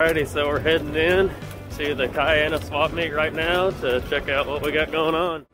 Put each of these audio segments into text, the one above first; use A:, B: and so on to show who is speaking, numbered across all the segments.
A: Alrighty, so we're heading in to the Kyana swap meet right now to check out what we got going on.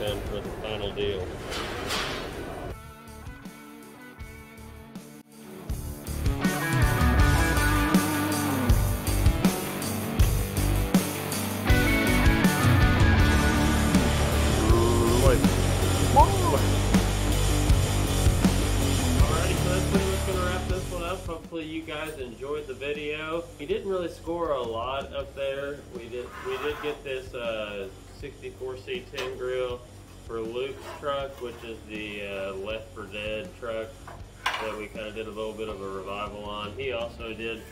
A: In for the final deal. Alrighty, so that's what's gonna wrap this one up. Hopefully you guys enjoyed the video. We didn't really score a lot up there. We did we did get this uh, 64C10 grill for Luke's truck, which is the uh, Left for Dead truck that we kind of did a little bit of a revival on. He also did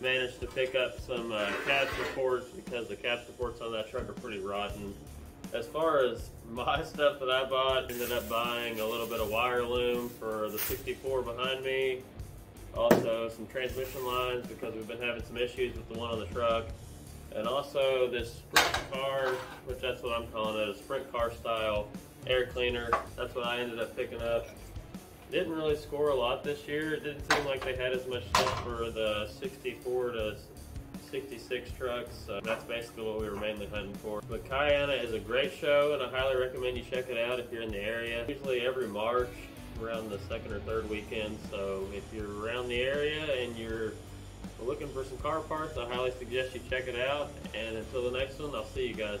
A: manage to pick up some uh, cab supports because the cab supports on that truck are pretty rotten. As far as my stuff that I bought, ended up buying a little bit of wire loom for the 64 behind me, also some transmission lines because we've been having some issues with the one on the truck. And also this sprint car, which that's what I'm calling it, a sprint car style air cleaner. That's what I ended up picking up. Didn't really score a lot this year. It didn't seem like they had as much stuff for the 64 to 66 trucks. That's basically what we were mainly hunting for. But Kyana is a great show and I highly recommend you check it out if you're in the area. Usually every March around the second or third weekend. So if you're around the area and you're looking for some car parts, I highly suggest you check it out. And until the next one, I'll see you guys.